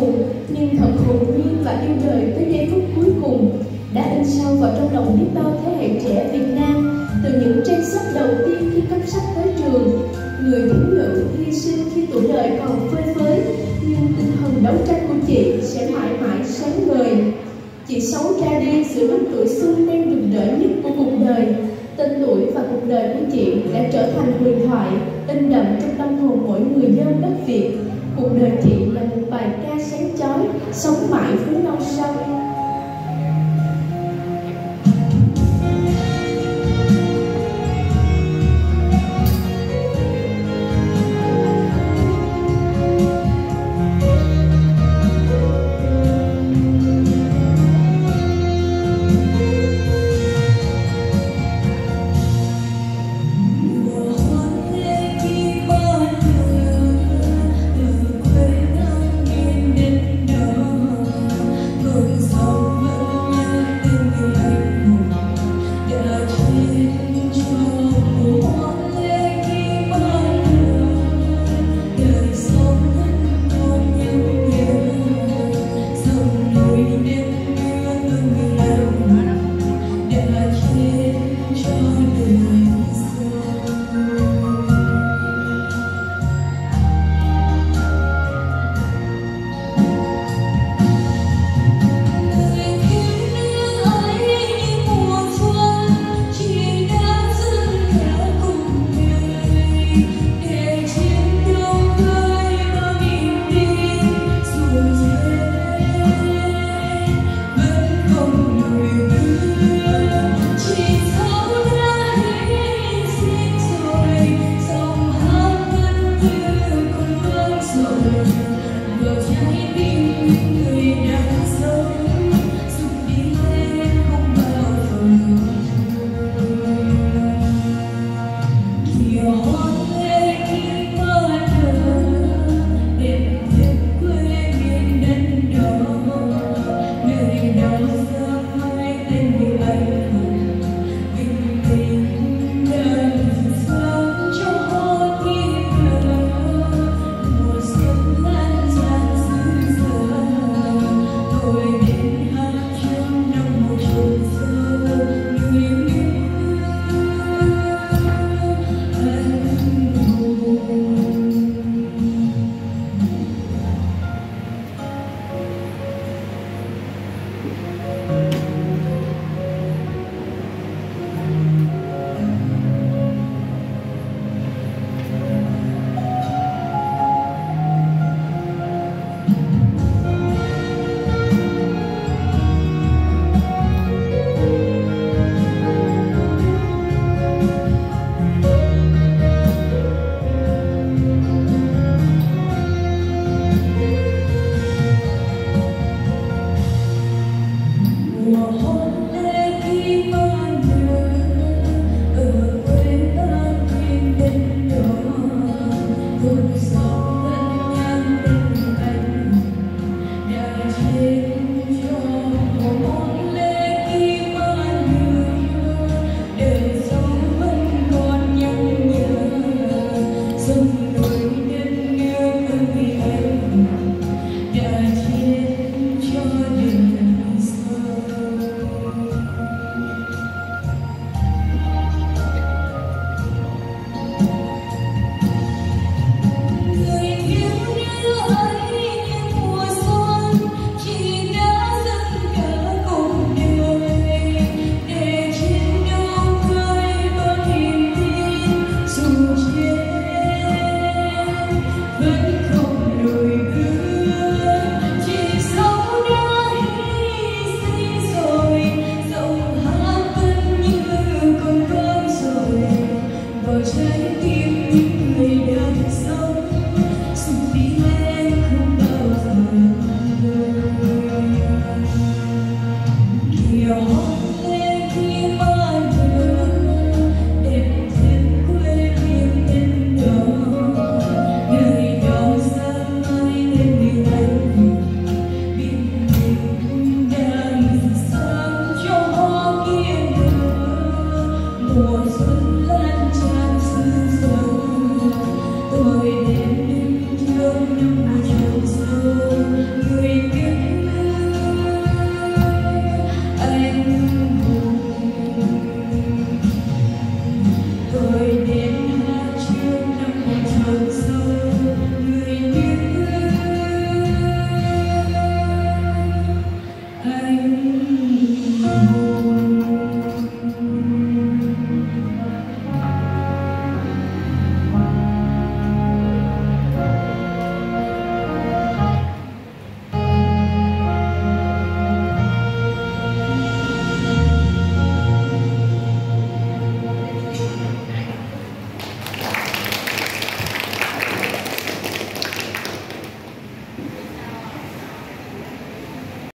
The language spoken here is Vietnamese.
thù nhưng thật hồn nhiên và yêu đời. Tới giây phút cuối cùng, đã in sâu vào trong lòng biết bao thế hệ trẻ Việt Nam. Từ những trang sách đầu tiên khi cấp sách tới trường, người thiếu nữ hy sinh khi tuổi đời còn phơi phới, nhưng tinh thần đấu tranh của chị sẽ mãi mãi sáng ngời. Chị xấu ra đi giữa lúc tuổi xuân đang rực rỡ nhất của cuộc đời. Tên tuổi và cuộc đời của chị đã trở thành huyền thoại, in đậm trong tâm hồn mỗi người dân đất việt. Cuộc đời chị một bài ca sáng chói sống mãi với non sông you.